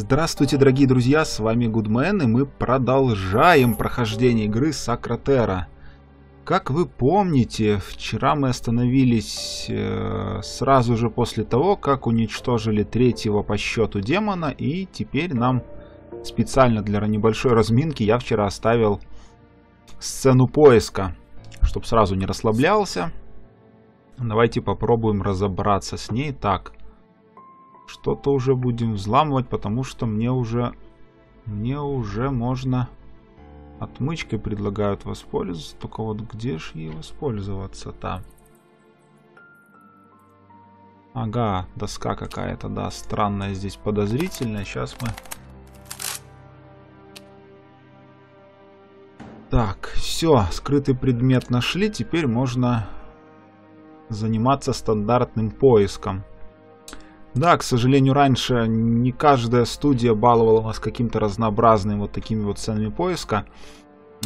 Здравствуйте, дорогие друзья, с вами Гудмен, и мы продолжаем прохождение игры Сакратера. Как вы помните, вчера мы остановились э, сразу же после того, как уничтожили третьего по счету демона, и теперь нам специально для небольшой разминки я вчера оставил сцену поиска, чтобы сразу не расслаблялся. Давайте попробуем разобраться с ней. Так, что-то уже будем взламывать, потому что мне уже... Мне уже можно... Отмычкой предлагают воспользоваться. Только вот где же ей воспользоваться-то? Ага, доска какая-то, да, странная здесь, подозрительная. Сейчас мы... Так, все, скрытый предмет нашли. Теперь можно заниматься стандартным поиском. Да, к сожалению, раньше не каждая студия баловала нас каким-то разнообразным вот такими вот ценами поиска.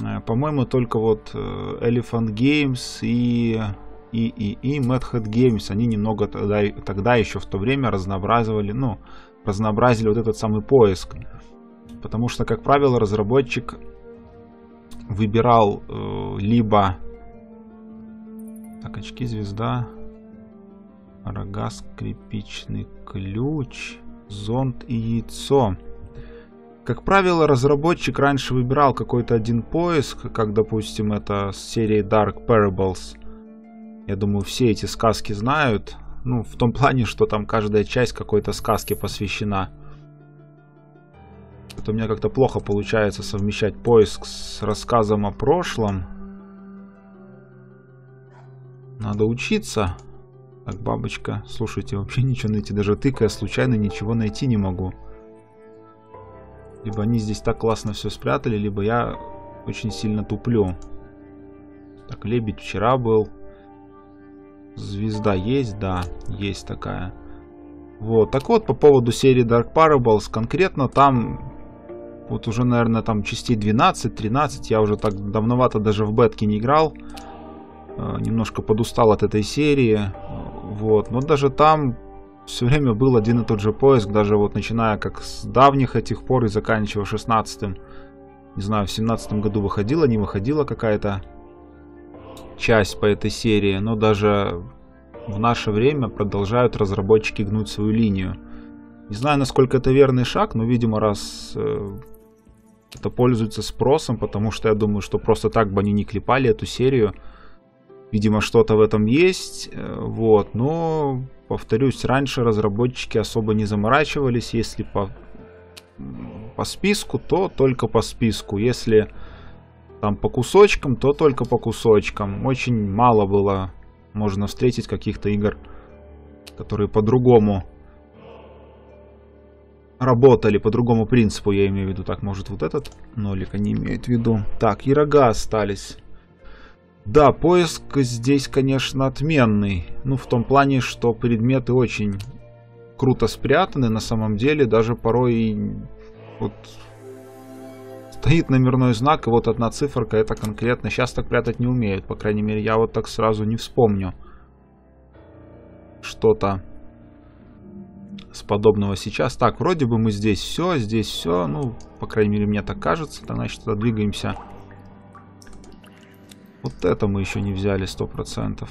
Э, по-моему, только вот э, Elephant Games и, и, и, и Mad Hat Games, они немного тогда, тогда еще в то время разнообразивали, ну, разнообразили вот этот самый поиск. Потому что, как правило, разработчик выбирал э, либо... Так, очки звезда... Рога, скрипичный ключ, зонт и яйцо. Как правило, разработчик раньше выбирал какой-то один поиск, как, допустим, это с серии Dark Parables. Я думаю, все эти сказки знают. Ну, в том плане, что там каждая часть какой-то сказке посвящена. Это у меня как-то плохо получается совмещать поиск с рассказом о прошлом. Надо учиться. Так, бабочка, слушайте, вообще ничего найти. Даже тыкая случайно ничего найти не могу. Либо они здесь так классно все спрятали, либо я очень сильно туплю. Так, лебедь вчера был. Звезда есть? Да, есть такая. Вот, так вот, по поводу серии Dark Parables, конкретно там, вот уже, наверное, там частей 12-13, я уже так давновато даже в бетке не играл. Э, немножко подустал от этой серии. Вот. Но даже там все время был один и тот же поиск, даже вот начиная как с давних этих пор и заканчивая 16-м. Не знаю, в 17 году выходила, не выходила какая-то часть по этой серии, но даже в наше время продолжают разработчики гнуть свою линию. Не знаю, насколько это верный шаг, но, видимо, раз э, это пользуется спросом, потому что я думаю, что просто так бы они не клепали эту серию, Видимо, что-то в этом есть. Э, вот. Но, повторюсь, раньше разработчики особо не заморачивались. Если по, по списку, то только по списку. Если там по кусочкам, то только по кусочкам. Очень мало было можно встретить каких-то игр, которые по-другому работали, по другому принципу, я имею в виду. Так, может вот этот нолик они имеют в виду. Так, и рога остались. Да, поиск здесь, конечно, отменный. Ну, в том плане, что предметы очень круто спрятаны на самом деле. Даже порой вот стоит номерной знак, и вот одна циферка, это конкретно. Сейчас так прятать не умеют, по крайней мере, я вот так сразу не вспомню что-то с подобного сейчас. Так, вроде бы мы здесь все, здесь все, ну, по крайней мере, мне так кажется. Значит, двигаемся вот это мы еще не взяли сто процентов.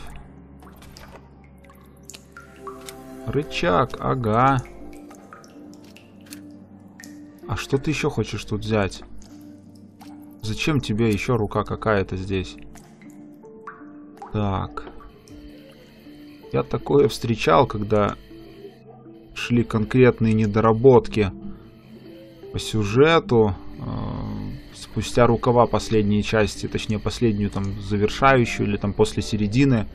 Рычаг, ага. А что ты еще хочешь тут взять? Зачем тебе еще рука какая-то здесь? Так. Я такое встречал, когда шли конкретные недоработки по сюжету. Спустя рукава последние части, точнее последнюю там завершающую или там после середины,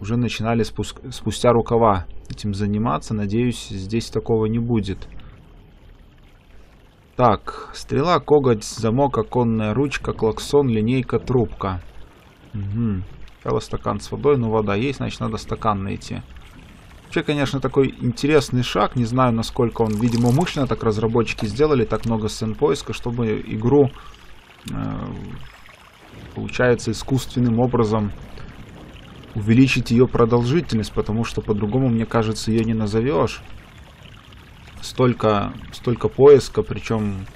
уже начинали спуск... спустя рукава этим заниматься. Надеюсь, здесь такого не будет. Так, стрела, коготь, замок, оконная ручка, клаксон, линейка, трубка. Угу. Стакан с водой, но вода есть, значит надо стакан найти. Вообще, конечно, такой интересный шаг. Не знаю, насколько он, видимо, умышленно так разработчики сделали, так много сцен поиска, чтобы игру, э, получается, искусственным образом увеличить ее продолжительность, потому что по-другому, мне кажется, ее не назовешь. столько, столько поиска, причем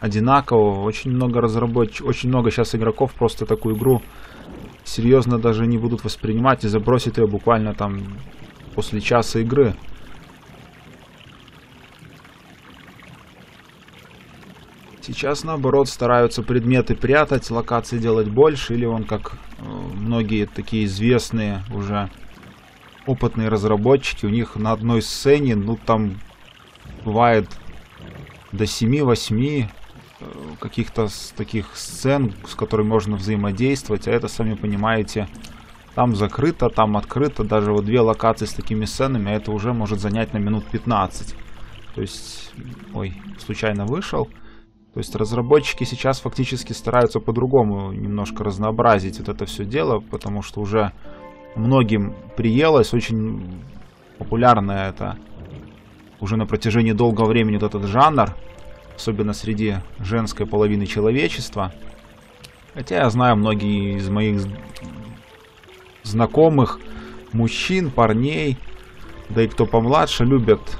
одинакового. Очень много разработчиков, очень много сейчас игроков просто такую игру серьезно даже не будут воспринимать и забросят ее буквально там после часа игры. Сейчас, наоборот, стараются предметы прятать, локации делать больше, или он, как э, многие такие известные уже опытные разработчики, у них на одной сцене, ну, там бывает до 7-8 э, каких-то таких сцен, с которыми можно взаимодействовать, а это, сами понимаете, там закрыто, там открыто, даже вот две локации с такими сценами, а это уже может занять на минут 15. То есть, ой, случайно вышел. То есть разработчики сейчас фактически стараются по-другому немножко разнообразить вот это все дело, потому что уже многим приелось, очень популярно это уже на протяжении долгого времени вот этот жанр, особенно среди женской половины человечества. Хотя я знаю многие из моих знакомых мужчин, парней, да и кто помладше, любят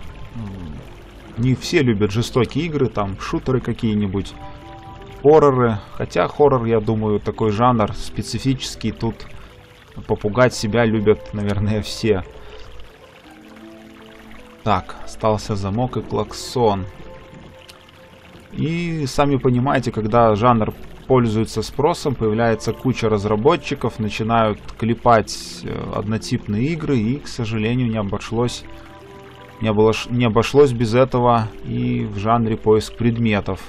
не все любят жестокие игры, там шутеры какие-нибудь, хорроры. Хотя хоррор, я думаю, такой жанр специфический. Тут попугать себя любят, наверное, все. Так, остался замок и клаксон. И сами понимаете, когда жанр пользуется спросом, появляется куча разработчиков, начинают клепать э, однотипные игры, и, к сожалению, не обошлось не, обош... не обошлось без этого и в жанре поиск предметов.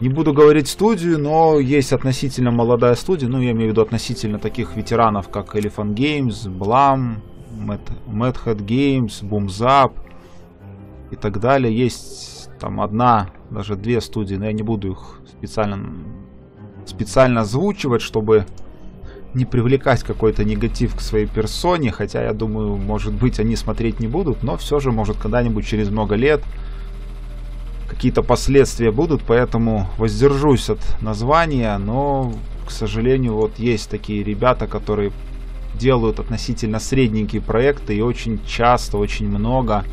Не буду говорить студию, но есть относительно молодая студия, ну я имею в виду относительно таких ветеранов, как Elephant Games, Blam, Mad Hat Games, Boomzap и так далее. Есть там одна, даже две студии, но я не буду их специально, специально озвучивать, чтобы не привлекать какой-то негатив к своей персоне, хотя я думаю, может быть, они смотреть не будут, но все же, может, когда-нибудь через много лет какие-то последствия будут, поэтому воздержусь от названия, но, к сожалению, вот есть такие ребята, которые делают относительно средненькие проекты и очень часто, очень много.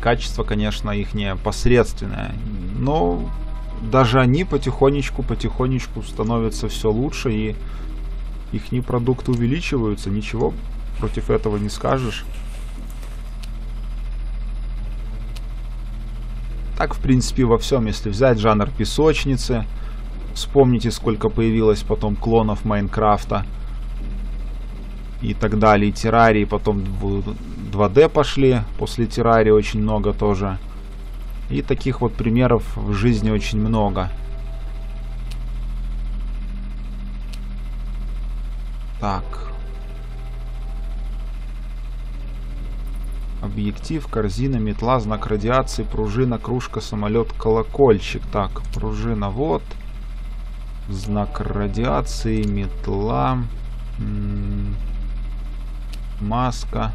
Качество, конечно, их не посредственное, но даже они потихонечку, потихонечку становятся все лучше, и их продукты увеличиваются, ничего против этого не скажешь. Так, в принципе, во всем, если взять жанр песочницы, вспомните, сколько появилось потом клонов Майнкрафта и так далее, и террарии, потом 2D пошли, после террарии очень много тоже. И таких вот примеров в жизни очень много. Так. Объектив, корзина, метла, знак радиации, пружина, кружка, самолет, колокольчик. Так, пружина вот. Знак радиации, метла. Маска.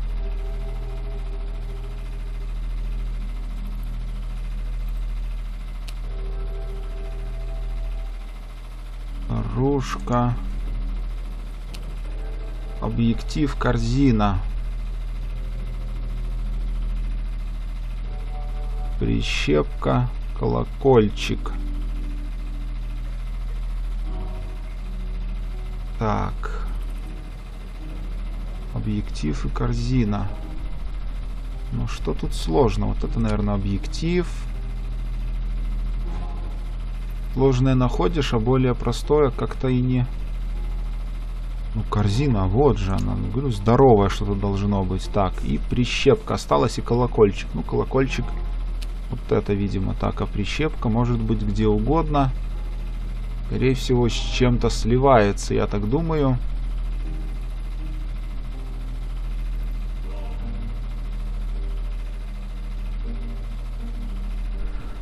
Кружка. Объектив, корзина. Прищепка, колокольчик. Так. Объектив и корзина. Ну что тут сложно? Вот это, наверное, объектив. Сложное находишь, а более простое как-то и не... Ну, корзина, вот же она. Ну, говорю, здоровая что-то должно быть. Так, и прищепка осталась, и колокольчик. Ну, колокольчик, вот это, видимо, так. А прищепка может быть где угодно. Скорее всего, с чем-то сливается, я так думаю.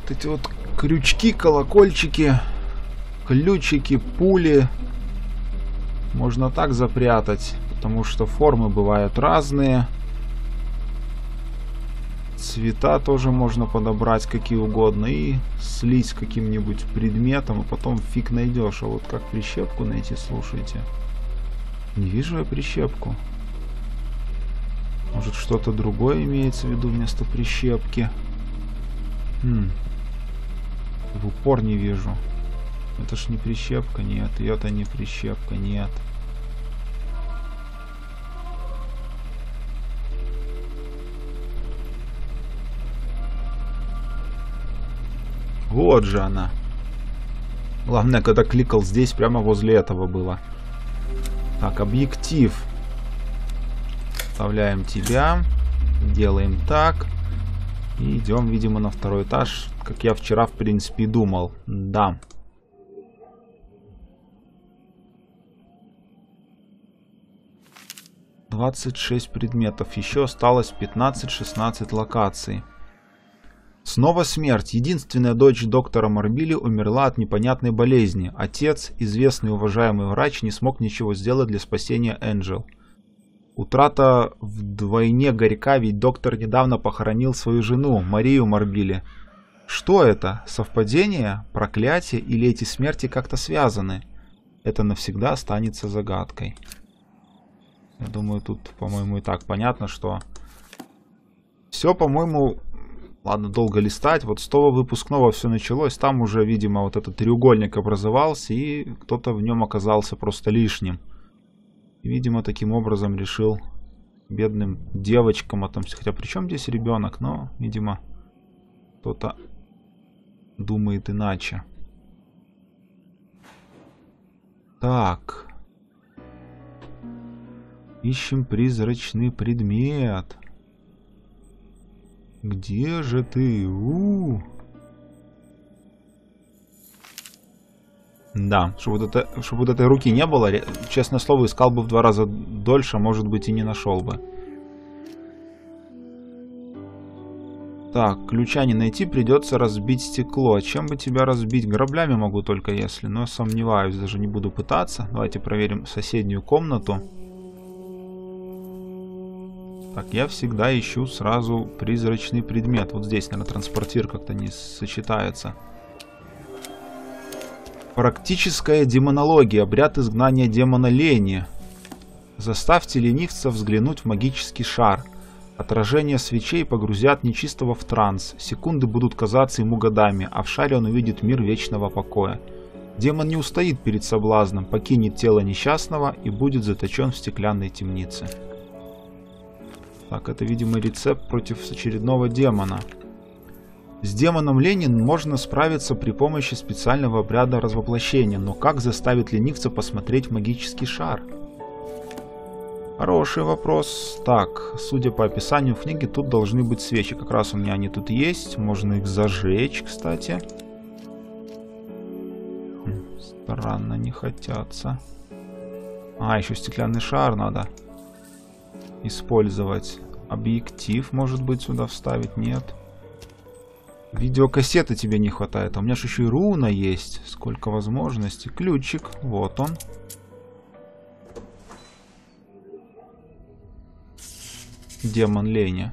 Вот эти вот крючки, колокольчики, ключики, пули. Можно так запрятать, потому что формы бывают разные. Цвета тоже можно подобрать какие угодно и слить каким-нибудь предметом, а потом фиг найдешь. А вот как прищепку найти, слушайте. Не вижу я прищепку. Может что-то другое имеется в виду вместо прищепки? Хм. В упор не вижу. Это ж не прищепка, нет. И это не прищепка, нет. Вот же она. Главное, когда кликал здесь, прямо возле этого было. Так, объектив. Вставляем тебя. Делаем так. И идем, видимо, на второй этаж, как я вчера, в принципе, думал. Да. Двадцать шесть предметов. Еще осталось 15-16 локаций. Снова смерть. Единственная дочь доктора Марбили умерла от непонятной болезни. Отец, известный уважаемый врач, не смог ничего сделать для спасения Энджел. Утрата вдвойне горька, ведь доктор недавно похоронил свою жену, Марию Марбили. Что это? Совпадение? Проклятие? Или эти смерти как-то связаны? Это навсегда останется загадкой. Я думаю, тут, по-моему, и так понятно, что... Все, по-моему, Ладно, долго листать. Вот с того выпускного все началось. Там уже, видимо, вот этот треугольник образовался, и кто-то в нем оказался просто лишним. И, видимо, таким образом решил бедным девочкам отомстить. Хотя при чем здесь ребенок? Но, видимо, кто-то думает иначе. Так. Ищем призрачный предмет. Где же ты? У, -у, -у. Да, чтобы вот, это, чтобы вот этой руки не было, честное слово, искал бы в два раза дольше, может быть и не нашел бы. Так, ключа не найти, придется разбить стекло. А чем бы тебя разбить? Граблями могу только если, но сомневаюсь, даже не буду пытаться. Давайте проверим соседнюю комнату. Так, я всегда ищу сразу призрачный предмет. Вот здесь, наверное, транспортир как-то не сочетается. Практическая демонология. Обряд изгнания демона лени. Заставьте ленивца взглянуть в магический шар. Отражение свечей погрузят нечистого в транс. Секунды будут казаться ему годами, а в шаре он увидит мир вечного покоя. Демон не устоит перед соблазном, покинет тело несчастного и будет заточен в стеклянной темнице. Так, это, видимо, рецепт против очередного демона. С демоном Ленин можно справиться при помощи специального обряда развоплощения, но как заставить ленивца посмотреть в магический шар? Хороший вопрос. Так, судя по описанию в книге, тут должны быть свечи. Как раз у меня они тут есть. Можно их зажечь, кстати. Хм, странно, не хотятся. А, еще стеклянный шар надо использовать. Объектив, может быть, сюда вставить? Нет. Видеокассеты тебе не хватает. А у меня же еще и руна есть. Сколько возможностей. Ключик. Вот он. Демон Лени.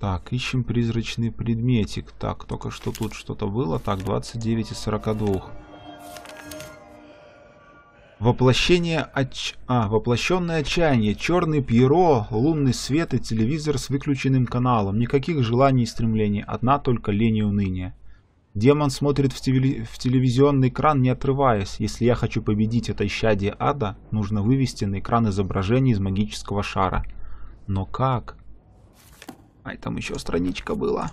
Так, ищем призрачный предметик. Так, только что тут что-то было. Так, 29 из 42. Воплощение отч... А, воплощенное отчаяние. Черный пьеро, лунный свет и телевизор с выключенным каналом. Никаких желаний и стремлений. Одна только лень и уныние. Демон смотрит в, теле... в телевизионный экран, не отрываясь. Если я хочу победить это исчадие ада, нужно вывести на экран изображение из магического шара. Но как? Ай, там еще страничка была.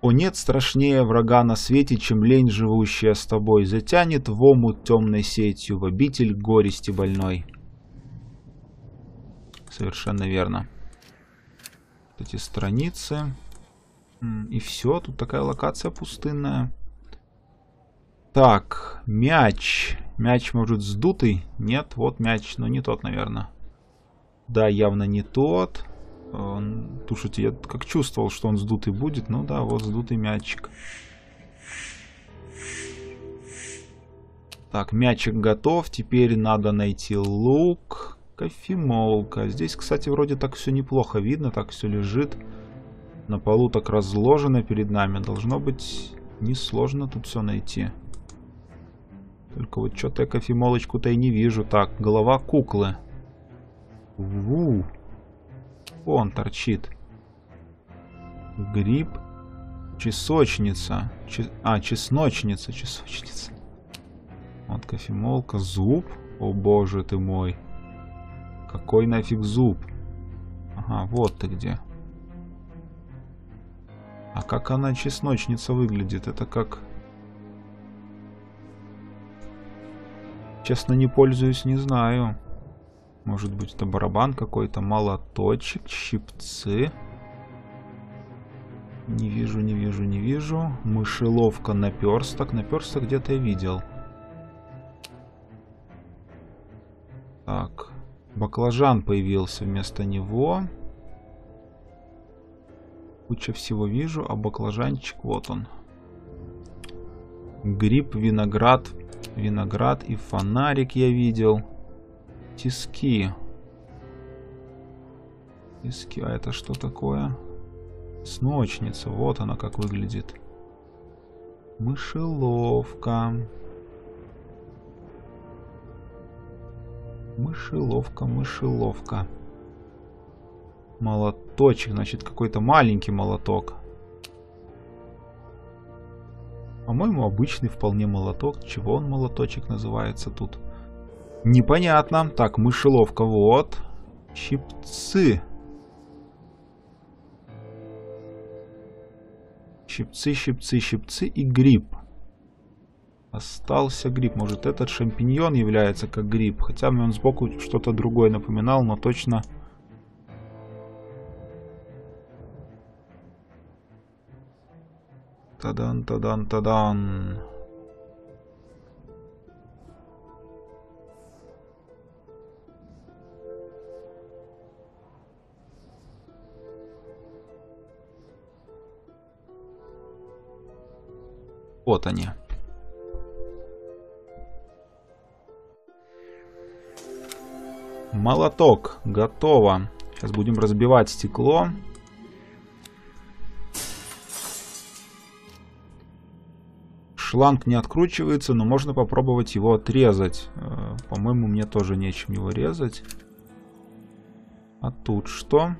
О нет страшнее врага на свете, чем лень, живущая с тобой, затянет в омут темной сетью, в обитель горести больной. Совершенно верно. Эти страницы. И все, тут такая локация пустынная. Так, мяч. Мяч может сдутый? Нет, вот мяч, но не тот, наверное. Да, явно не тот. Он, я как чувствовал, что он сдутый будет. Ну да, вот сдутый мячик. Так, мячик готов. Теперь надо найти лук. Кофемолка. Здесь, кстати, вроде так все неплохо видно. Так все лежит. На полу так разложено перед нами. Должно быть несложно тут все найти. Только вот что-то я кофемолочку-то и не вижу. Так, голова куклы. Ву. Он торчит. Гриб. Чесочница. Че... А, чесночница, чесночница. Вот кофемолка. Зуб. О боже ты мой. Какой нафиг зуб? Ага, вот ты где. А как она чесночница выглядит? Это как... Честно, не пользуюсь, не знаю. Может быть, это барабан какой-то, молоточек, щипцы. Не вижу, не вижу, не вижу. Мышеловка, наперсток. Наперсток где-то я видел. Так. Баклажан появился вместо него. Куча всего вижу, а баклажанчик вот он. Гриб, виноград. Виноград и фонарик я видел. Тиски. Тиски. А это что такое? Сночница. Вот она как выглядит. Мышеловка. Мышеловка, мышеловка. Молоточек, значит, какой-то маленький молоток. По-моему, обычный вполне молоток. Чего он молоточек называется тут? Непонятно. Так, мышеловка, вот. Щипцы. Щипцы, щипцы, щипцы и гриб. Остался гриб. Может, этот шампиньон является как гриб. Хотя мне он сбоку что-то другое напоминал, но точно... Тадан, тадан, тадан. Вот они. Молоток. Готово. Сейчас будем разбивать стекло. Шланг не откручивается, но можно попробовать его отрезать. Э, по-моему, мне тоже нечем его резать. А тут что?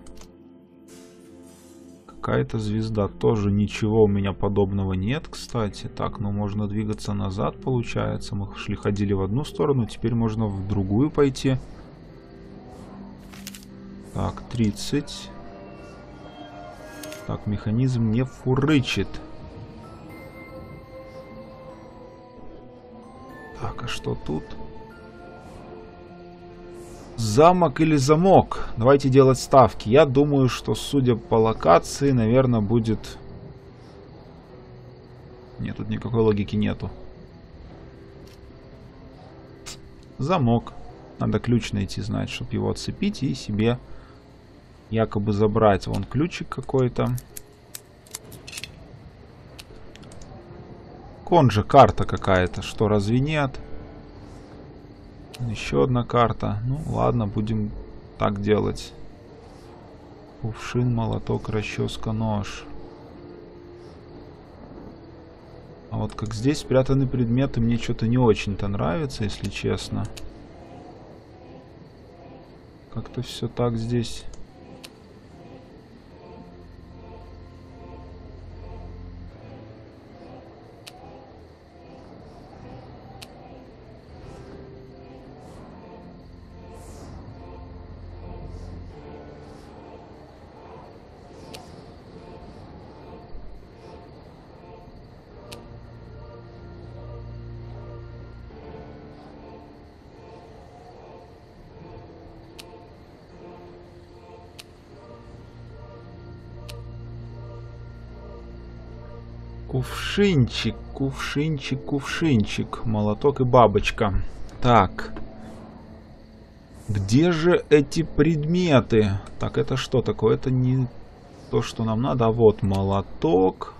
Какая-то звезда. Тоже ничего у меня подобного нет, кстати. Так, ну можно двигаться назад, получается. Мы шли, ходили в одну сторону, теперь можно в другую пойти. Так, 30. Так, механизм не фурычит. Так, а что тут? Замок или замок? Давайте делать ставки. Я думаю, что, судя по локации, наверное, будет... Нет, тут никакой логики нету. Замок. Надо ключ найти, знать, чтобы его отцепить и себе якобы забрать. Вон ключик какой-то. Кон же карта какая-то. Что, разве нет? Еще одна карта. Ну, ладно, будем так делать. Кувшин, молоток, расческа, нож. А вот как здесь спрятаны предметы, мне что-то не очень-то нравится, если честно. Как-то все так здесь Кувшинчик, кувшинчик, кувшинчик. Молоток и бабочка. Так. Где же эти предметы? Так, это что такое? Это не то, что нам надо. А вот молоток.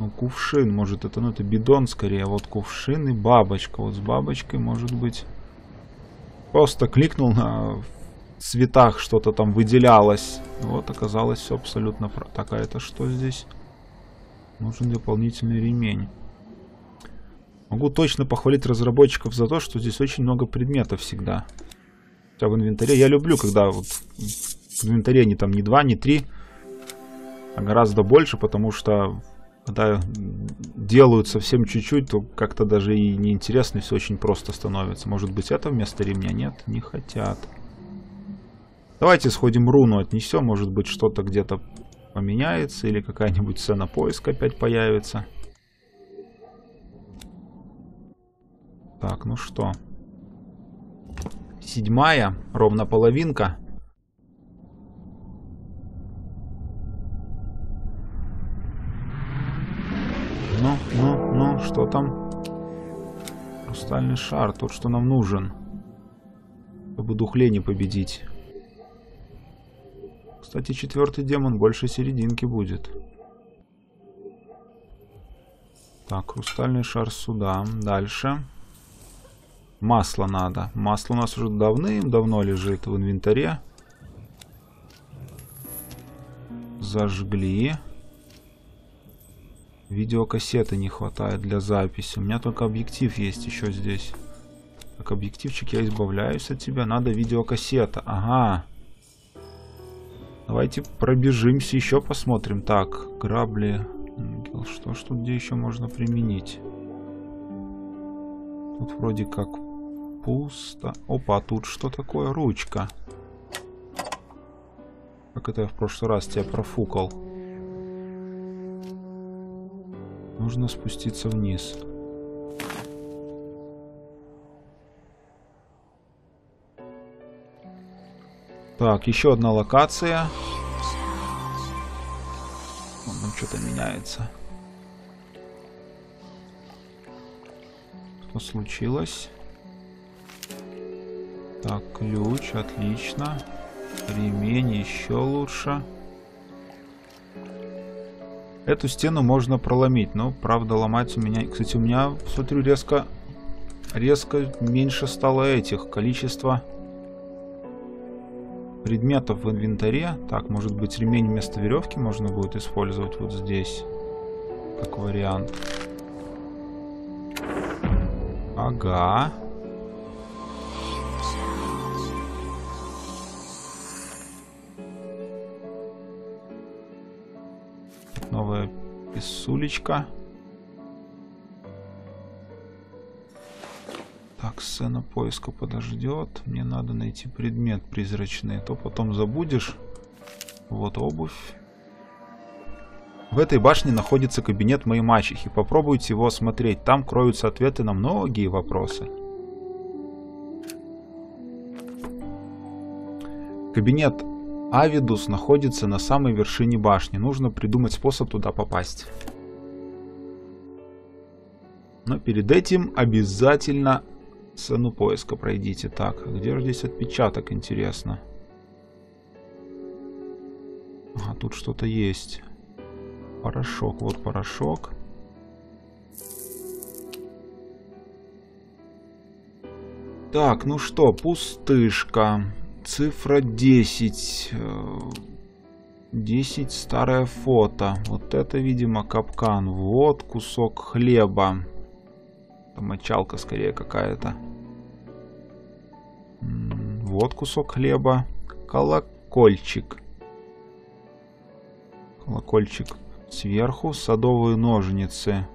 Ну, кувшин, может, это, ну, это бидон скорее. Вот кувшин и бабочка. Вот с бабочкой, может быть... Просто кликнул на цветах что-то там выделялось. Вот оказалось все абсолютно... Так, а это что здесь? Нужен дополнительный ремень. Могу точно похвалить разработчиков за то, что здесь очень много предметов всегда. Хотя в инвентаре я люблю, когда вот в инвентаре не там не два, не три, а гораздо больше, потому что когда делают совсем чуть-чуть, то как-то даже и неинтересно, и все очень просто становится. Может быть, это вместо ремня? Нет, не хотят. Давайте сходим руну отнесем, может быть, что-то где-то поменяется, или какая-нибудь цена поиска опять появится. Так, ну что. Седьмая, ровно половинка. Ну, ну, ну, что там? Хрустальный шар, тот, что нам нужен. Чтобы духление победить. Кстати, четвертый демон больше серединки будет. Так, хрустальный шар сюда. Дальше. Масло надо. Масло у нас уже давным-давно лежит в инвентаре. Зажгли. Видеокассеты не хватает для записи. У меня только объектив есть еще здесь. Так, объективчик, я избавляюсь от тебя. Надо видеокассета. Ага. Давайте пробежимся, еще посмотрим. Так, грабли. Что ж тут где еще можно применить? Тут вроде как пусто. Опа, тут что такое? Ручка. Как это я в прошлый раз тебя профукал. Нужно спуститься вниз. Так, еще одна локация. Вон там что-то меняется. Что случилось? Так, ключ, отлично. Ремень еще лучше. Эту стену можно проломить, но, правда, ломать у меня... Кстати, у меня, смотрю, резко... Резко меньше стало этих. Количество предметов в инвентаре. Так, может быть, ремень вместо веревки можно будет использовать вот здесь. Как вариант. Ага. Новая писулечка. Так, сцена поиска подождет. Мне надо найти предмет призрачный. То потом забудешь. Вот обувь. В этой башне находится кабинет моей мачехи. Попробуйте его осмотреть. Там кроются ответы на многие вопросы. Кабинет Авидус находится на самой вершине башни. Нужно придумать способ туда попасть. Но перед этим обязательно цену поиска пройдите. Так, а где же здесь отпечаток, интересно? А, тут что-то есть. Порошок, вот порошок. Так, ну что, пустышка. Цифра 10. 10 старое фото. Вот это, видимо, капкан. Вот кусок хлеба. Мочалка скорее какая-то. Вот кусок хлеба. Колокольчик. Колокольчик сверху. Садовые ножницы.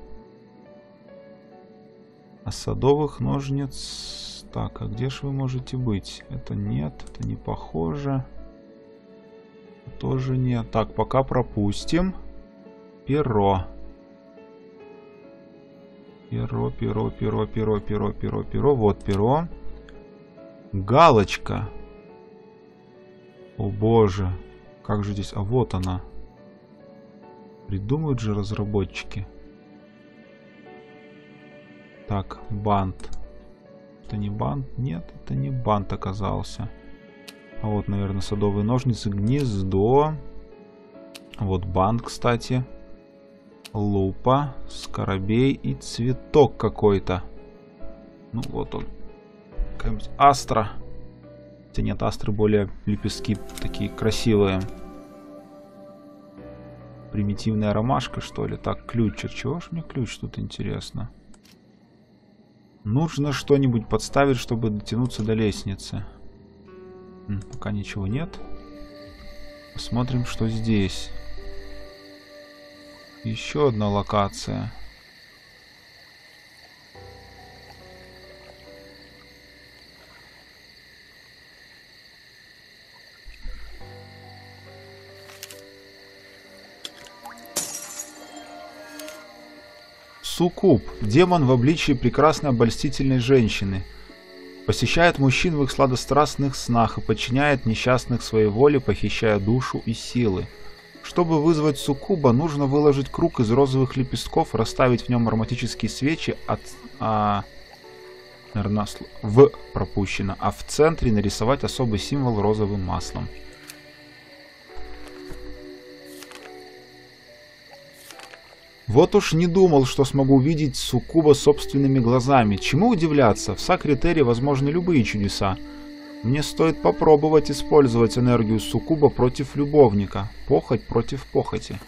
А садовых ножниц так, а где же вы можете быть? Это нет, это не похоже. Тоже нет. Так, пока пропустим. Перо. Перо, перо, перо, перо, перо, перо, перо. Вот перо. Галочка. О боже. Как же здесь... А вот она. Придумают же разработчики. Так, бант. Это не бант? Нет, это не бант оказался. А вот, наверное, садовые ножницы, гнездо. Вот бант, кстати. Лупа, скоробей и цветок какой-то. Ну, вот он. Какая-нибудь астра. Хотя нет, астры более лепестки такие красивые. Примитивная ромашка, что ли? Так, ключик. Чего ж мне ключ тут интересно? Нужно что-нибудь подставить, чтобы дотянуться до лестницы. Пока ничего нет. Посмотрим, что здесь. Еще одна локация. Суккуб, демон в обличии прекрасной обольстительной женщины. Посещает мужчин в их сладострастных снах и подчиняет несчастных своей воле, похищая душу и силы. Чтобы вызвать суккуба, нужно выложить круг из розовых лепестков, расставить в нем ароматические свечи от... А, наверное, в пропущено, а в центре нарисовать особый символ розовым маслом. Вот уж не думал, что смогу увидеть Суккуба собственными глазами. Чему удивляться? В Сакритере возможны любые чудеса. Мне стоит попробовать использовать энергию Суккуба против любовника. Похоть против похоти.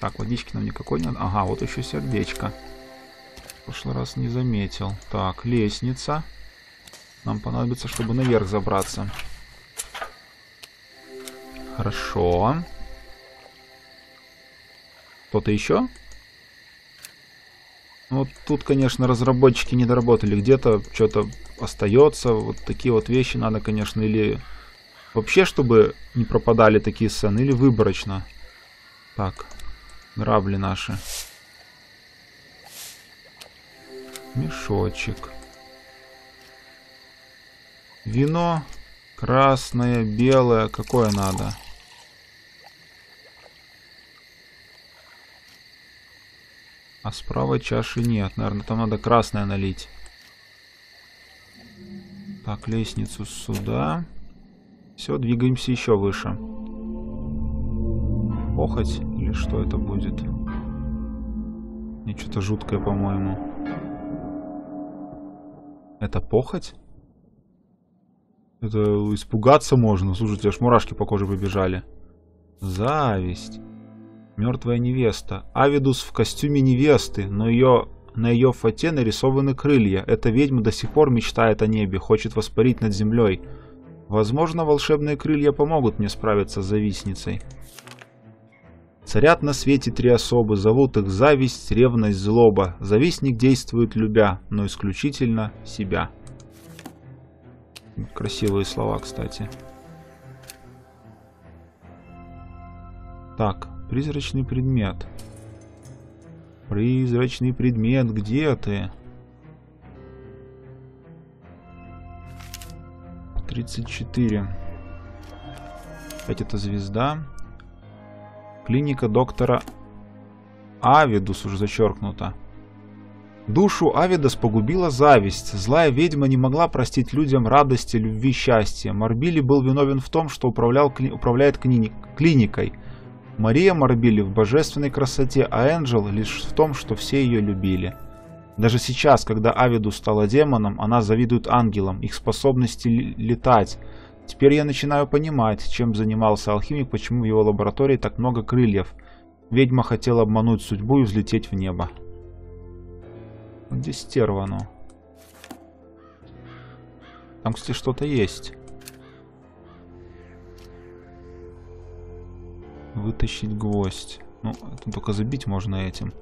Так, водички нам никакой не надо. Ага, вот еще сердечко. В прошлый раз не заметил. Так, лестница. Нам понадобится, чтобы наверх забраться. Хорошо. Кто-то еще? Вот тут, конечно, разработчики не доработали. Где-то что-то остается. Вот такие вот вещи надо, конечно, или вообще, чтобы не пропадали такие сцены, или выборочно. Так, грабли наши. Мешочек. Вино красное, белое. Какое надо? А с правой чаши нет. Наверное, там надо красное налить. Так, лестницу сюда. Все, двигаемся еще выше. Похоть? Или что это будет? Не что-то жуткое, по-моему. Это похоть? Это испугаться можно. Слушайте, аж мурашки по коже побежали. Зависть. Мертвая невеста. Авидус в костюме невесты, но ее на ее фате нарисованы крылья. Эта ведьма до сих пор мечтает о небе, хочет воспарить над землей. Возможно, волшебные крылья помогут мне справиться с завистницей. Царят на свете три особы, зовут их зависть, ревность, злоба. Завистник действует любя, но исключительно себя. Красивые слова, кстати. Так, Призрачный предмет. Призрачный предмет, где ты? 34. Опять это звезда. Клиника доктора Авидус уже зачеркнуто. Душу Авидас погубила зависть. Злая ведьма не могла простить людям радости, любви, счастья. Марбили был виновен в том, что управлял, управляет клини клиникой. Мария Марбили в божественной красоте, а Энджел лишь в том, что все ее любили. Даже сейчас, когда Авиду стала демоном, она завидует ангелам, их способности летать. Теперь я начинаю понимать, чем занимался алхимик, почему в его лаборатории так много крыльев. Ведьма хотела обмануть судьбу и взлететь в небо. Где стерва, ну? Там, кстати, что-то есть. Вытащить гвоздь. Ну, только забить можно этим.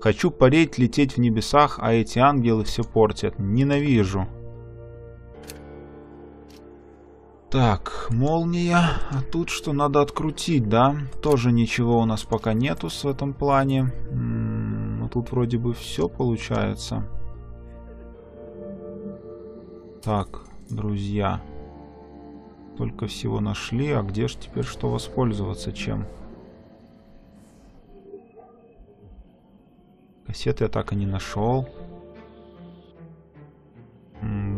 Хочу парить, лететь в небесах, а эти ангелы все портят. Ненавижу. Так, молния. А тут что, надо открутить, да? Тоже ничего у нас пока нету в этом плане. М ну, тут вроде бы все получается. Так, друзья. Только всего нашли, а где же теперь что воспользоваться чем? Кассеты я так и не нашел.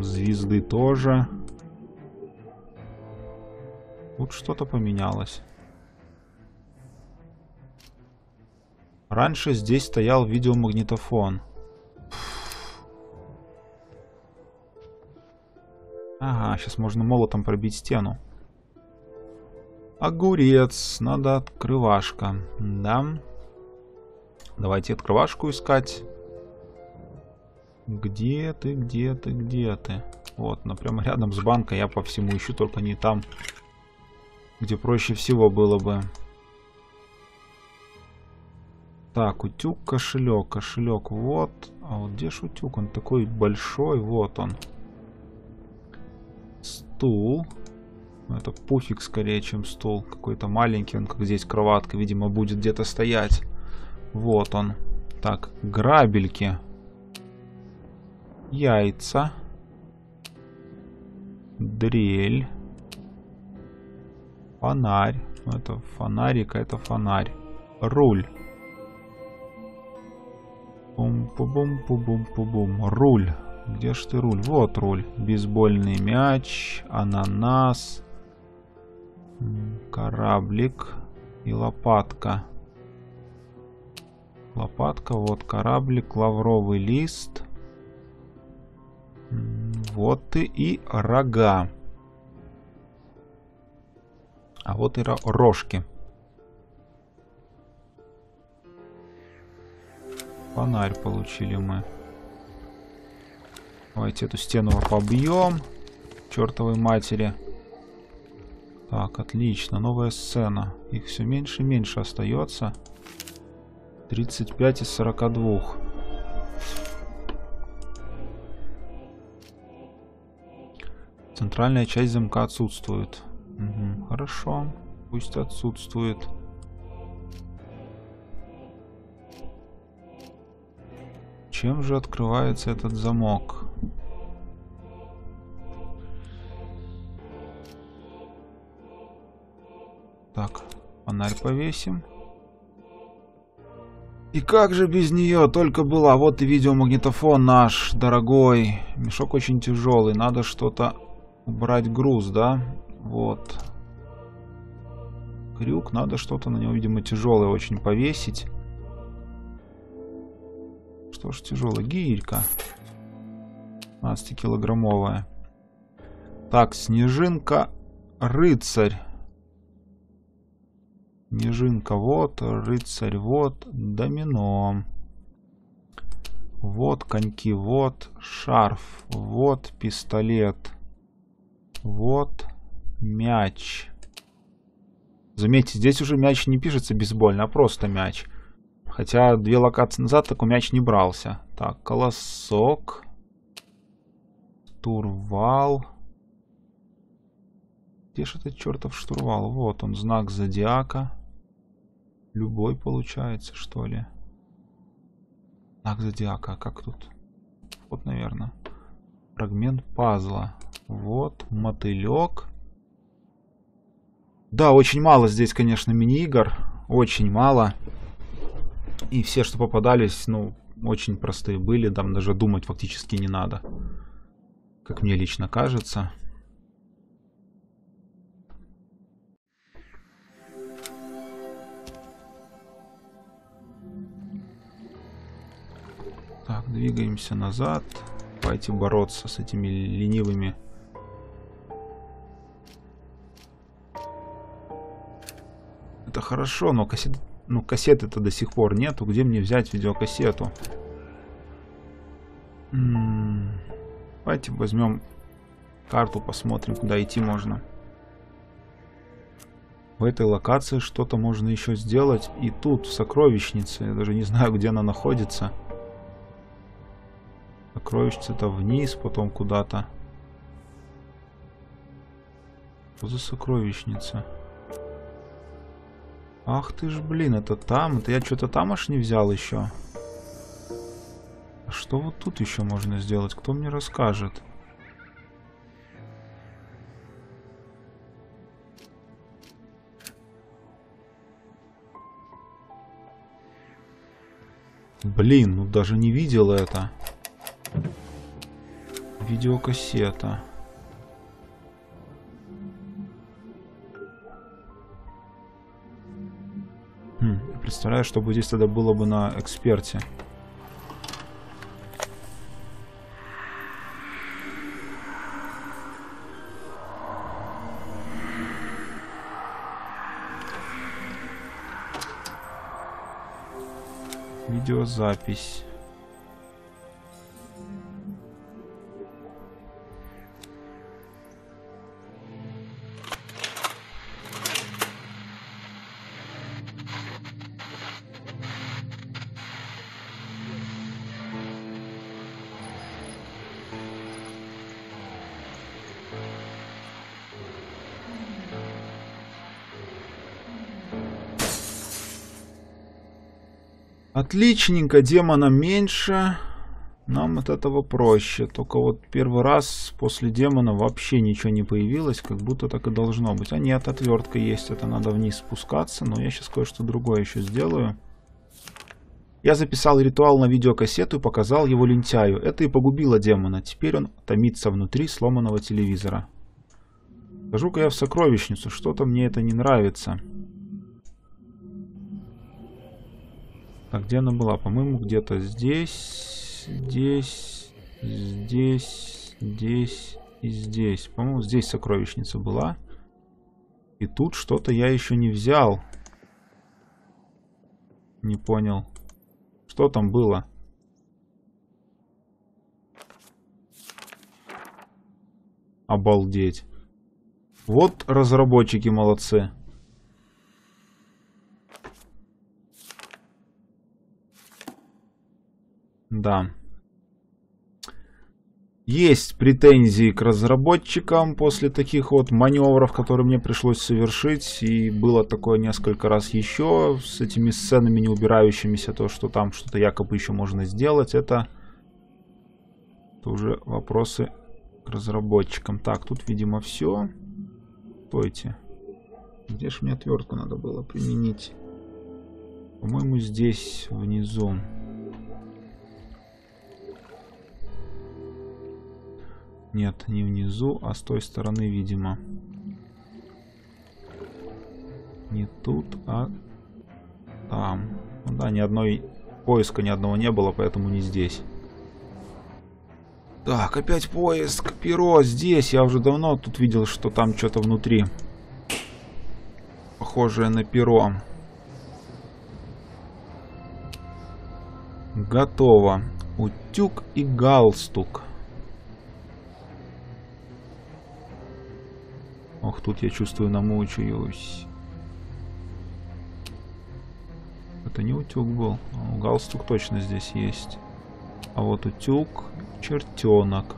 Звезды тоже. Тут что-то поменялось. Раньше здесь стоял видеомагнитофон. Ага, сейчас можно молотом пробить стену. Огурец. Надо открывашка. Да. Давайте открывашку искать. Где ты, где ты, где ты? Вот, ну прямо рядом с банкой. Я по всему ищу, только не там, где проще всего было бы. Так, утюг, кошелек. Кошелек, вот. А вот где ж утюг? Он такой большой, вот он. Стул. Это пуфик скорее, чем стул. Какой-то маленький, он как здесь кроватка, видимо, будет где-то стоять. Вот он. Так, грабельки. Яйца. Дрель. Фонарь. Ну, это фонарик, а это фонарь. Руль. Бум-бум-бум-бум-бум. Руль. Где ж ты руль? Вот руль. Бейсбольный мяч, ананас, кораблик и лопатка. Лопатка, вот кораблик, лавровый лист. Вот ты и рога. А вот и рожки. Фонарь получили мы. Давайте эту стену побьем. Чертовой матери. Так, отлично. Новая сцена. Их все меньше и меньше остается. 35 из 42. Центральная часть замка отсутствует. Угу, хорошо. Пусть отсутствует. Чем же открывается этот замок? Так, фонарь повесим. И как же без нее только была. Вот и видеомагнитофон наш, дорогой. Мешок очень тяжелый. Надо что-то убрать груз, да? Вот. Крюк. Надо что-то на него, видимо, тяжелое очень повесить. Что ж тяжелая? Гирька. 15-килограммовая. Так, снежинка. Рыцарь. Снежинка вот, рыцарь вот, домино. Вот коньки, вот шарф, вот пистолет, вот мяч. Заметьте, здесь уже мяч не пишется бейсбольно, а просто мяч. Хотя две локации назад такой мяч не брался. Так, колосок. Турвал. Где же этот чертов штурвал? Вот он, знак зодиака. Любой получается, что ли? Знак зодиака. А как тут? Вот, наверное. Фрагмент пазла. Вот, мотылек. Да, очень мало здесь, конечно, мини-игр. Очень мало. И все, что попадались, ну, очень простые были. Там даже думать фактически не надо. Как мне лично кажется. Так, двигаемся назад. Давайте бороться с этими ленивыми. Это хорошо, но кассет... ну, кассеты-то до сих пор нету. Где мне взять видеокассету? М -м -м. Давайте возьмем карту, посмотрим, куда идти можно. В этой локации что-то можно еще сделать. И тут, в сокровищнице. Я даже не знаю, где она находится. Сокровищница-то вниз, потом куда-то. Что за сокровищница? Ах ты ж, блин, это там. Это я что-то там аж не взял еще. А что вот тут еще можно сделать? Кто мне расскажет? Блин, ну даже не видел это. Видеокассета. Хм, представляю, что бы здесь тогда было бы на эксперте. Видеозапись. Отличненько, демона меньше. Нам от этого проще. Только вот первый раз после демона вообще ничего не появилось, как будто так и должно быть. А нет, отвертка есть, это надо вниз спускаться. Но я сейчас кое-что другое еще сделаю. Я записал ритуал на видеокассету и показал его лентяю. Это и погубило демона. Теперь он томится внутри сломанного телевизора. Скажу-ка я в сокровищницу, что-то мне это не нравится. А где она была? По-моему, где-то здесь, здесь, здесь, здесь и здесь. По-моему, здесь сокровищница была. И тут что-то я еще не взял. Не понял. Что там было? Обалдеть. Вот разработчики молодцы. Да. Есть претензии к разработчикам после таких вот маневров, которые мне пришлось совершить. И было такое несколько раз еще с этими сценами не убирающимися, то, что там что-то якобы еще можно сделать. Это, уже вопросы к разработчикам. Так, тут, видимо, все. Стойте. Где же мне отвертку надо было применить? По-моему, здесь, внизу. Нет, не внизу, а с той стороны, видимо. Не тут, а там. Ну да, ни одной поиска ни одного не было, поэтому не здесь. Так, опять поиск. Перо здесь. Я уже давно тут видел, что там что-то внутри. Похожее на перо. Готово. Утюг и галстук. Тут я чувствую, намучаюсь. Это не утюг был. Галстук точно здесь есть. А вот утюг, чертенок.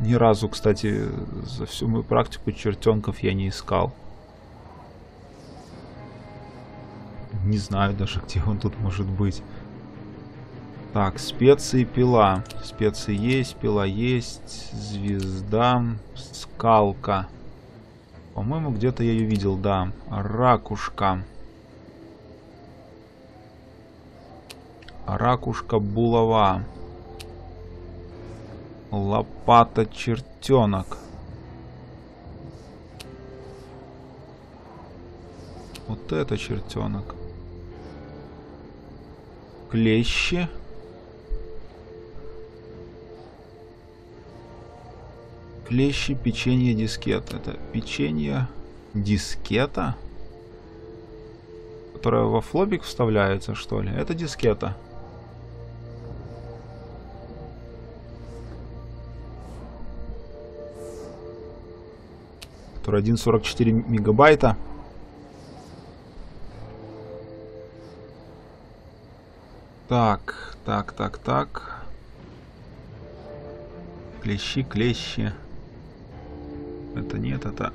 Ни разу, кстати, за всю мою практику чертенков я не искал. Не знаю даже, где он тут может быть. Так, специи, пила. Специи есть, пила есть, звезда, скалка. По-моему, где-то я ее видел, да. Ракушка. Ракушка булава. Лопата чертенок. Вот это чертенок. Клещи. Клещи, печенье, дискет. Это печенье дискета? Которая во флобик вставляется, что ли? Это дискета. Который 1.44 мегабайта. Так, так, так, так. Клещи, клещи. Это нет, это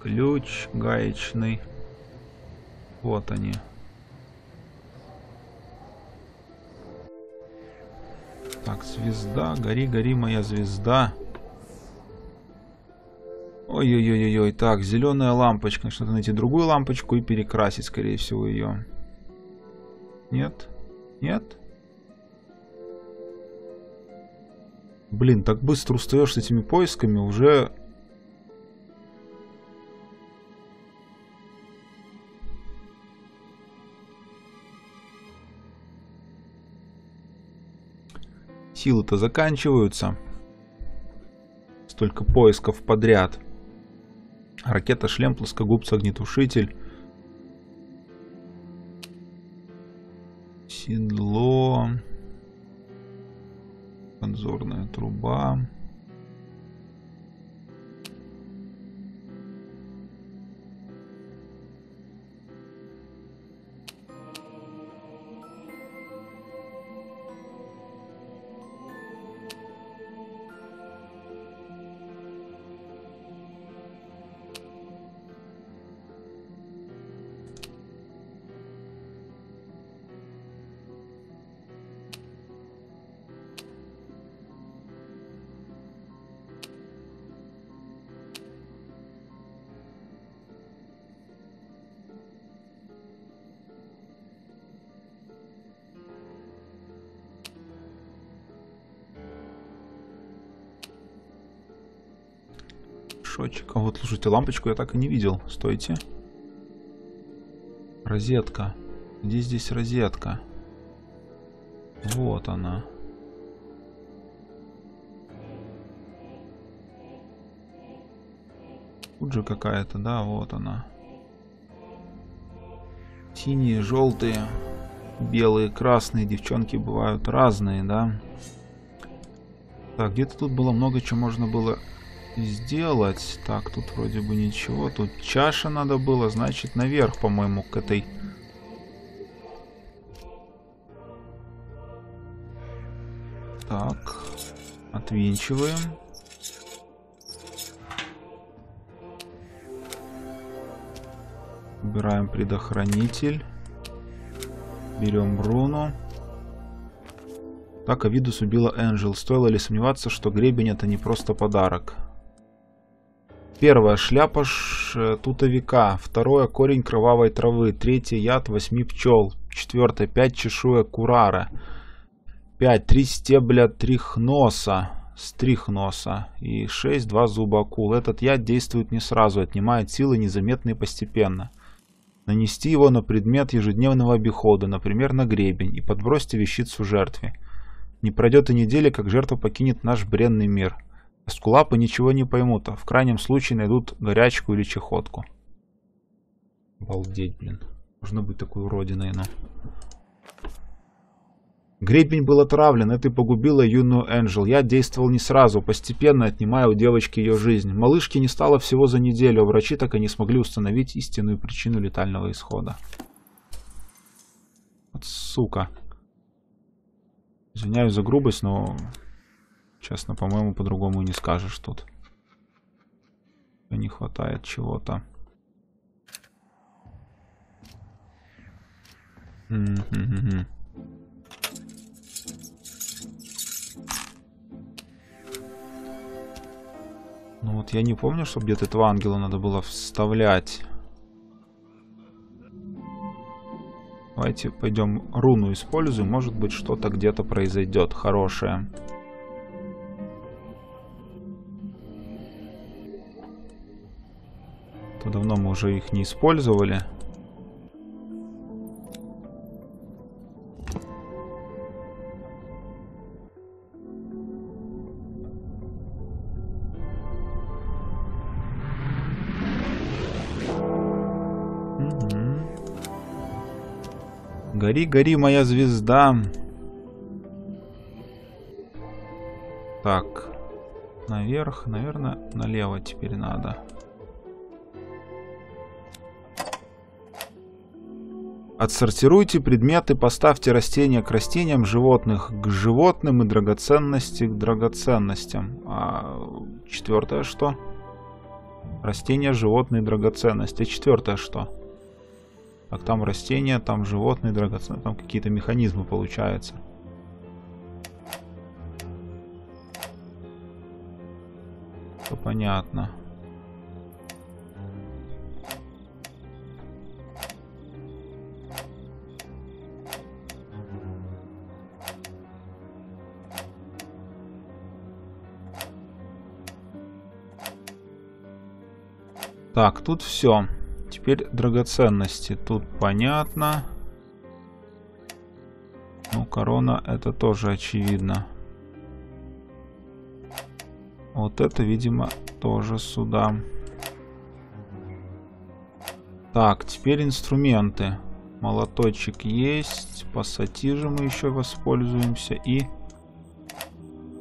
ключ гаечный. Вот они. Так, звезда. Гори, гори, моя звезда. Ой-ой-ой-ой. Так, зеленая лампочка. Надо найти другую лампочку и перекрасить, скорее всего, ее. Нет? Нет? Блин, так быстро устаешь с этими поисками, уже... Силы-то заканчиваются. Столько поисков подряд. Ракета, шлем, плоскогубцы, огнетушитель. Седло. Конзорная труба. Слушайте, лампочку я так и не видел. Стойте. Розетка. Где здесь розетка? Вот она. Тут же какая-то, да, вот она. Синие, желтые, белые, красные. Девчонки бывают разные, да. Так, где-то тут было много чего можно было сделать. Так, тут вроде бы ничего. Тут чаша надо было, значит, наверх, по-моему, к этой... Так, отвинчиваем. Убираем предохранитель. Берем руну. Так, Авидус убила Энджел. Стоило ли сомневаться, что гребень это не просто подарок? Первое. Шляпа тутовика. Второе. Корень кровавой травы. Третье. Яд восьми пчел. Четвертое. Пять чешуя курара. Пять. Три стебля трихноса. Стрихноса. И шесть. Два зуба акул. Этот яд действует не сразу. Отнимает силы незаметно и постепенно. Нанести его на предмет ежедневного обихода, например, на гребень, и подбросьте вещицу жертве. Не пройдет и недели, как жертва покинет наш бренный мир. Эскулапы ничего не поймут, а в крайнем случае найдут горячку или чехотку. Обалдеть, блин. Можно быть такой уродиной, но... Гребень был отравлен, это погубило юную Энджел. Я действовал не сразу, постепенно отнимая у девочки ее жизнь. Малышки не стало всего за неделю, а врачи так и не смогли установить истинную причину летального исхода. Вот сука. Извиняюсь за грубость, но Честно, по-моему, по-другому не скажешь тут. Не хватает чего-то. Ну вот я не помню, что где-то этого ангела надо было вставлять. Давайте пойдем руну используем. Может быть что-то где-то произойдет хорошее. То давно мы уже их не использовали. Гори, гори, моя звезда. Так. Наверх, наверное, налево теперь надо. Отсортируйте предметы, поставьте растения к растениям, животных к животным и драгоценности к драгоценностям. А четвертое что? Растения, животные, драгоценности. Четвертое что? Так, там растения, там животные, драгоценности. Там какие-то механизмы получаются. Все понятно. Так, тут все. Теперь драгоценности. Тут понятно. Ну, корона это тоже очевидно. Вот это, видимо, тоже сюда. Так, теперь инструменты. Молоточек есть. Пассатижем мы еще воспользуемся. И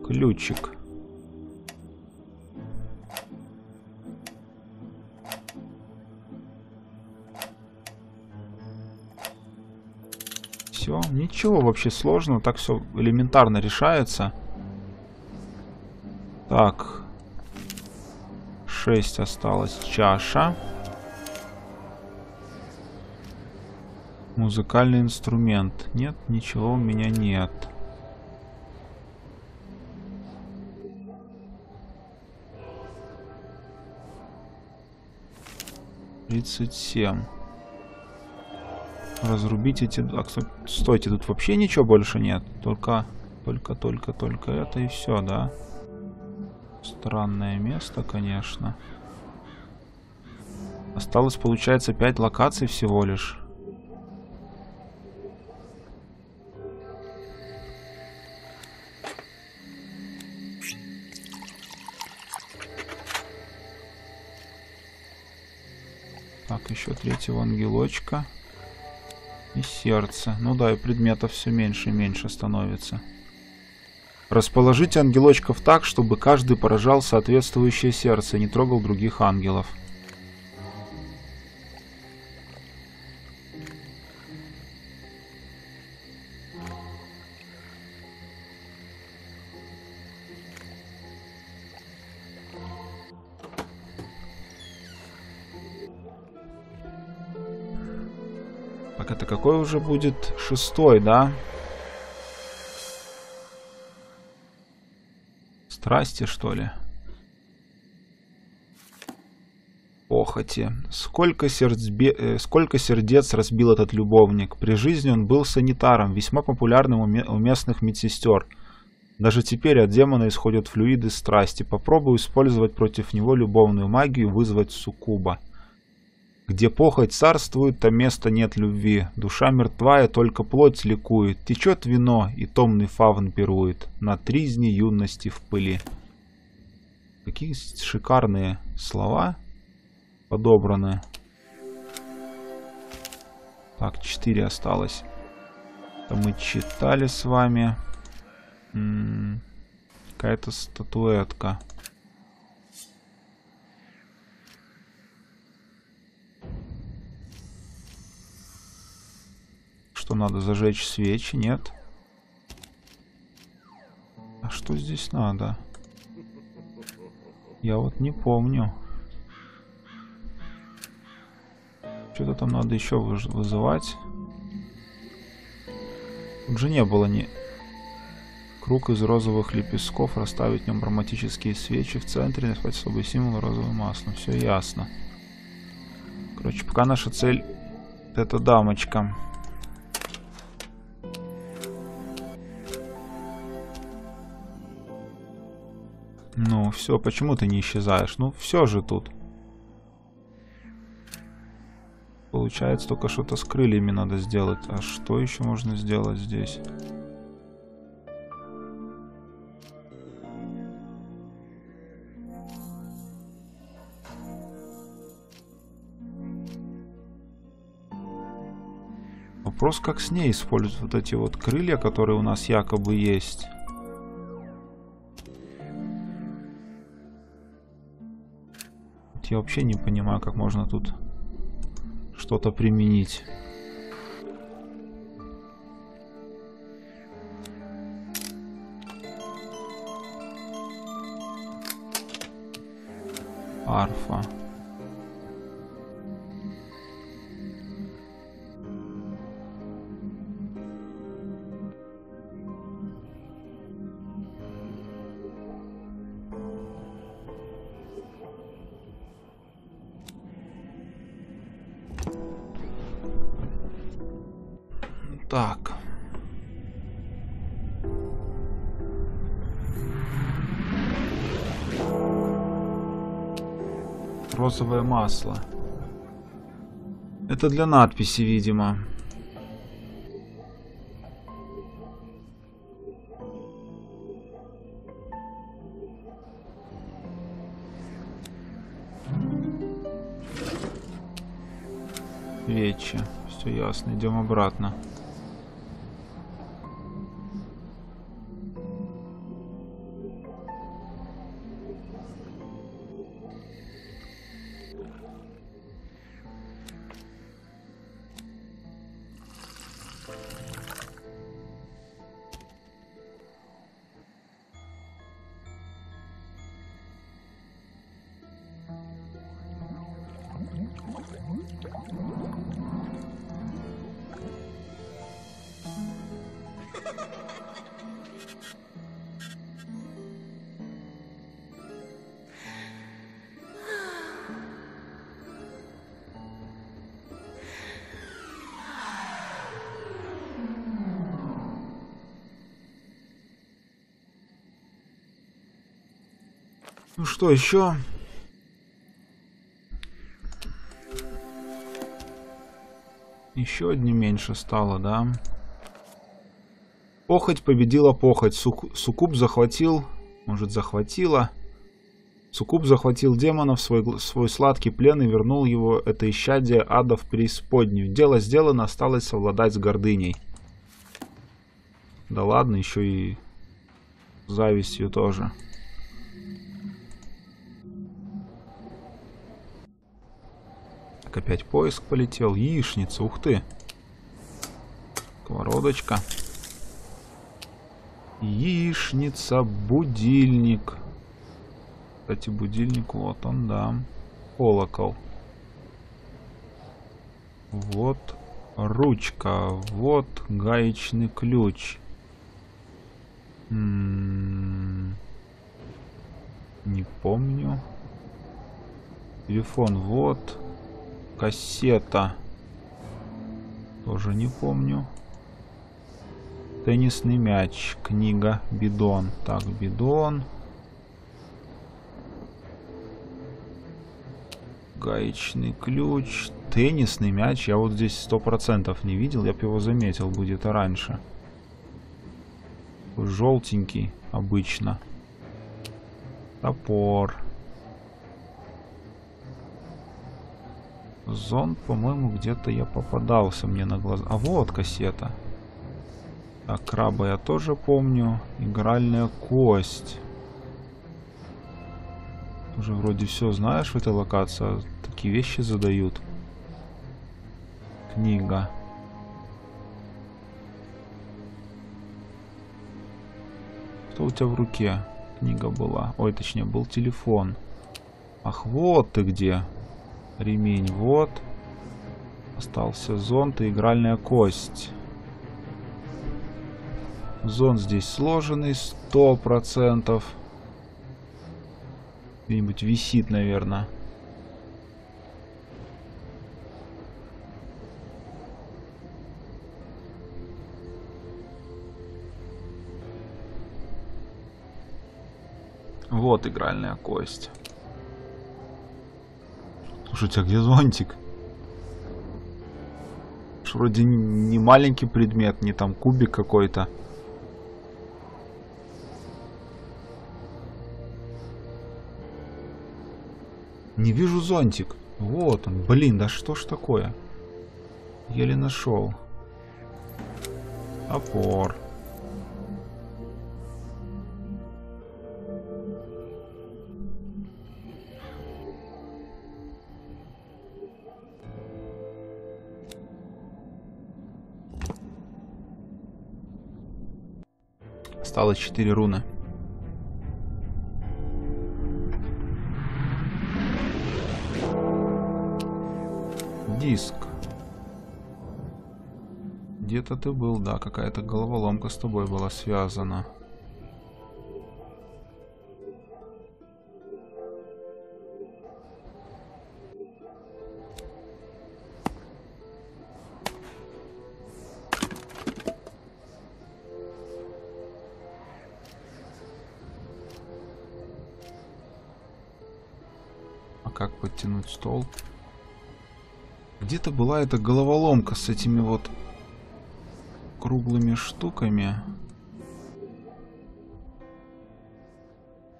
ключик. Все, ничего вообще сложного, так все элементарно решается. Так. 6 осталось. Чаша. Музыкальный инструмент. Нет, ничего у меня нет. Тридцать семь. Разрубить эти... А, стойте, тут вообще ничего больше нет. Только, только, только, только это и все, да? Странное место, конечно. Осталось, получается, 5 локаций всего лишь. Так, еще третьего ангелочка. И сердце. Ну да, и предметов все меньше и меньше становится. Расположите ангелочков так, чтобы каждый поражал соответствующее сердце и не трогал других ангелов. Какой уже будет? Шестой, да? Страсти, что ли? Похоти. Сколько, сердцбе... Э, сколько сердец разбил этот любовник. При жизни он был санитаром, весьма популярным у местных медсестер. Даже теперь от демона исходят флюиды страсти. Попробую использовать против него любовную магию, вызвать суккуба. Где похоть царствует, там места нет любви. Душа мертвая, только плоть ликует. Течет вино, и томный фавн пирует. На тризне юности в пыли. Какие шикарные слова подобраны. Так, 4 осталось. Это мы читали с вами. Какая-то статуэтка. Что надо зажечь свечи? Нет. А что здесь надо? Я вот не помню. Что-то там надо еще вызывать. Тут же не было ни... Круг из розовых лепестков, расставить в нем ароматические свечи в центре, назвать особый символ розовым маслом. Все ясно. Короче, пока наша цель это дамочка. Ну, все, почему ты не исчезаешь? Ну, все же тут. Получается, только что-то с крыльями надо сделать. А что еще можно сделать здесь? Вопрос, как с ней использовать вот эти вот крылья, которые у нас якобы есть. Я вообще не понимаю, как можно тут что-то применить. Арфа. Розовое масло. Это для надписи, видимо. Свечи. Все ясно, идем обратно. Ну что еще? Еще одни меньше стало, да? Похоть победила похоть. Сук... Сукуб захватил... Может, захватила... Сукуб захватил демона в свой, свой сладкий плен и вернул его, это исчадие ада в преисподнюю. Дело сделано, осталось совладать с гордыней. Да ладно, еще и завистью тоже. Опять поиск полетел. Яичница, ух ты. Сковородочка. Яичница, будильник. Кстати, будильник, вот он, да. Колокол. Вот ручка. Вот гаечный ключ. М -м -м не помню. Телефон вот. Кассета. Тоже не помню. Теннисный мяч. Книга. Бидон. Так, бидон. Гаечный ключ. Теннисный мяч. Я вот здесь сто процентов не видел. Я бы его заметил будет раньше. Желтенький обычно. Топор. Зонд, по-моему, где-то я попадался мне на глаза. А вот кассета. Так, краба я тоже помню. Игральная кость. Уже вроде все знаешь в этой локации. А такие вещи задают. Книга. Что у тебя в руке? Книга была. Ой, точнее, был телефон. Ах, вот ты где. Ремень вот. Остался зонт и игральная кость. Зон здесь сложенный, сто процентов. Где-нибудь висит, наверное. Вот игральная кость. Слушайте, а где зонтик? Вроде не маленький предмет, не там кубик какой-то. Не вижу зонтик. Вот он. Блин, да что ж такое? Еле нашел. Опор. Осталось 4 руны. Диск. Где-то ты был, да, какая-то головоломка с тобой была связана. Подтянуть стол. Где-то была эта головоломка с этими вот круглыми штуками.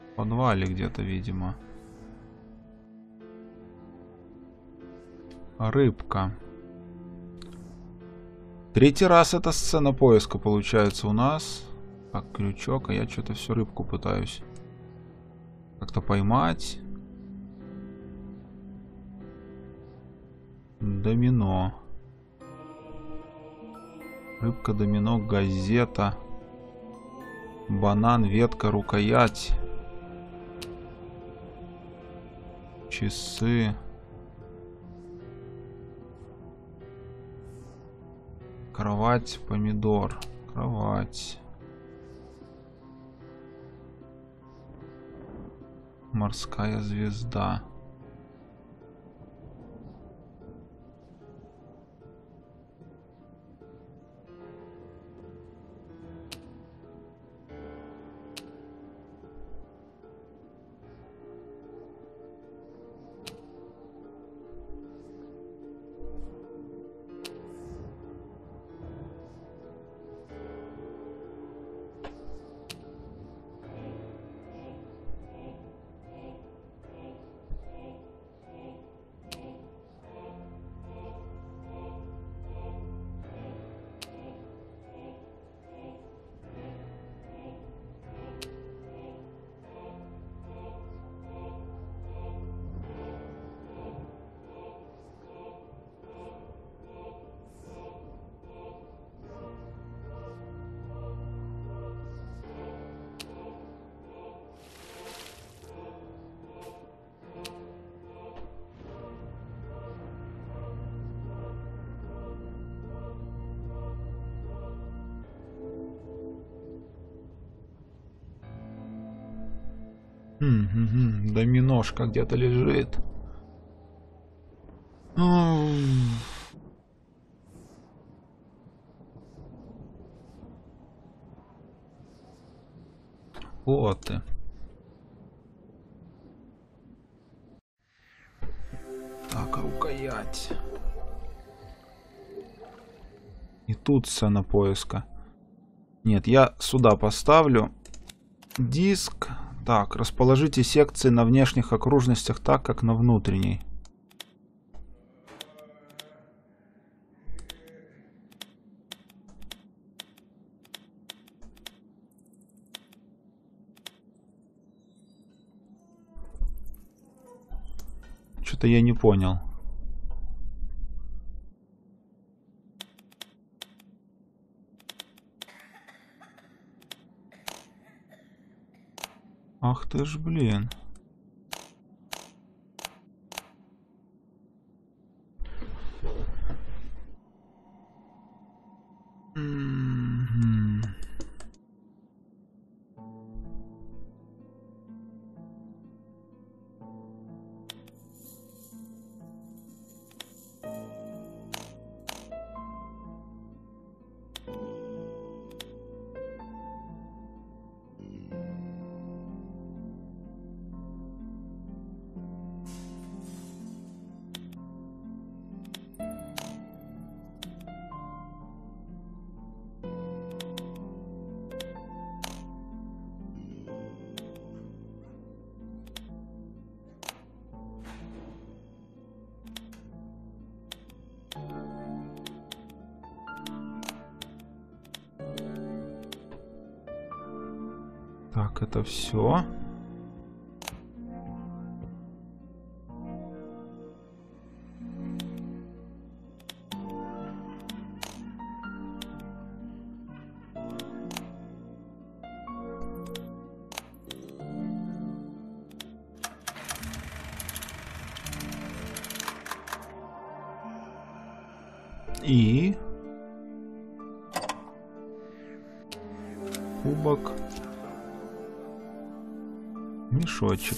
В подвале где-то, видимо. Рыбка. Третий раз эта сцена поиска получается у нас. Так, крючок, а я что-то всю рыбку пытаюсь как-то поймать. Домино. Рыбка, домино, газета. Банан, ветка, рукоять. Часы. Кровать, помидор. Кровать. Морская звезда. Угу, доминошка где-то лежит. Вот ты. Так, рукоять. И тут сцена поиска. Нет, я сюда поставлю диск. Так, расположите секции на внешних окружностях так, как на внутренней. Что-то я не понял. Ах ты ж, блин. Так, это все. Мешочек.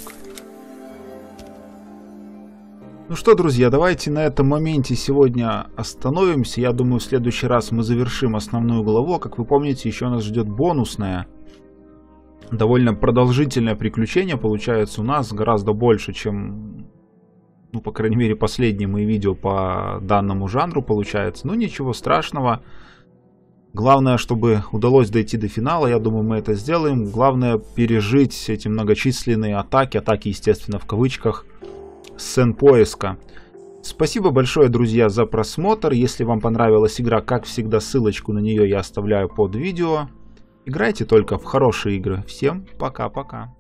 Ну что, друзья, давайте на этом моменте сегодня остановимся. Я думаю, в следующий раз мы завершим основную главу. Как вы помните, еще нас ждет бонусная. Довольно продолжительное приключение получается у нас. Гораздо больше, чем, ну, по крайней мере, последние мои видео по данному жанру получается. Ну, ничего страшного. Главное, чтобы удалось дойти до финала, я думаю, мы это сделаем. Главное пережить эти многочисленные атаки, атаки, естественно, в кавычках, сцен поиска. Спасибо большое, друзья, за просмотр. Если вам понравилась игра, как всегда, ссылочку на нее я оставляю под видео. Играйте только в хорошие игры. Всем пока-пока.